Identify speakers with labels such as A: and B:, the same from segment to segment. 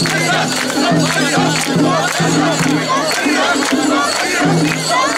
A: Thank you.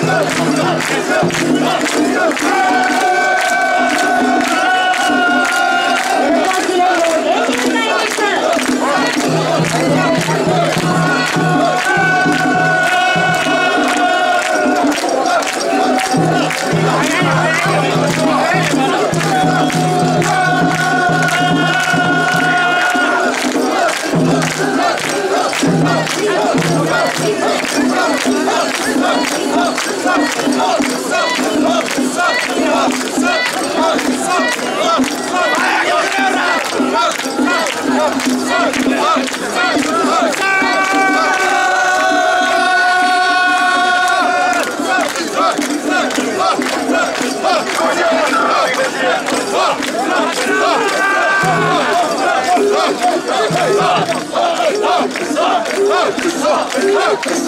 A: Une, une,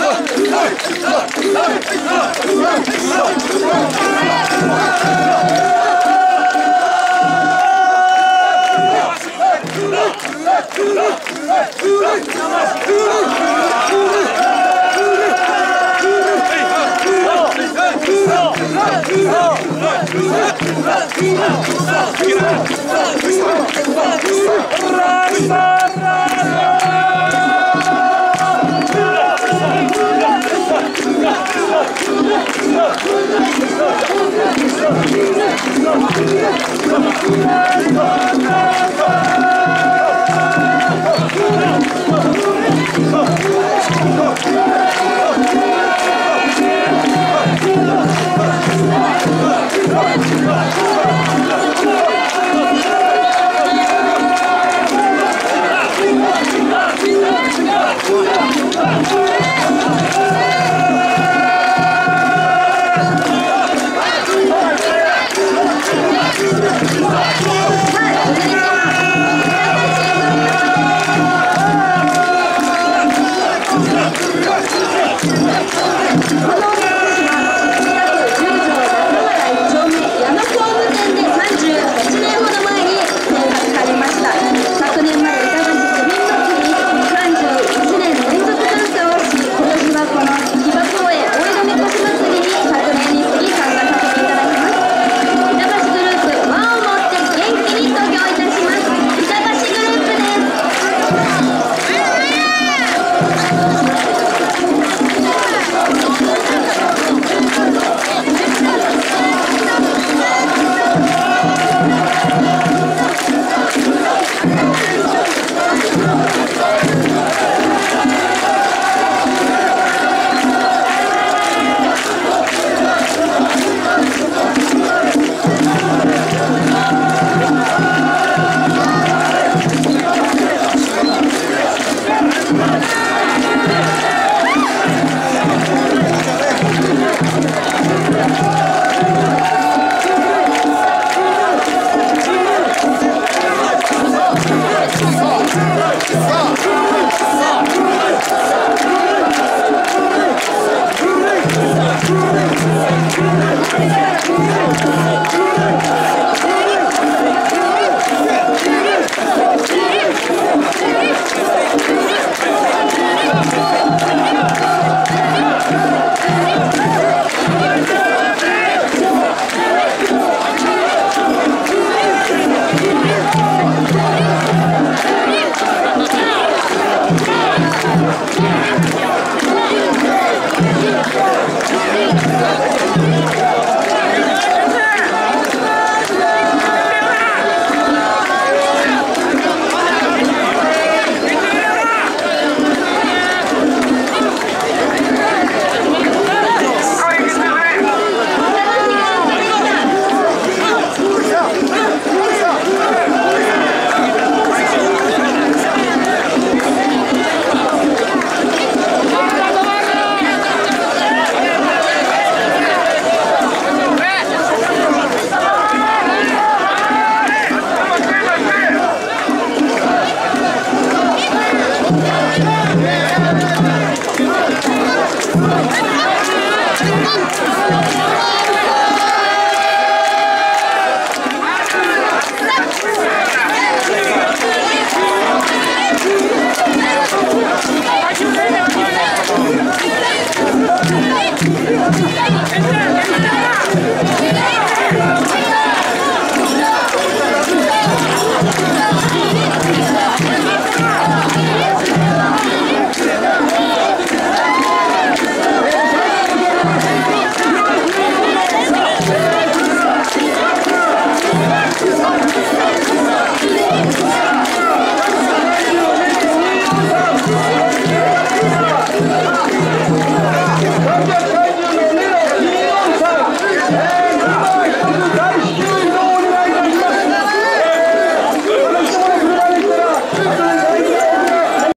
A: Oh, Run, run, run, run!
B: Let's go!
A: Thank you.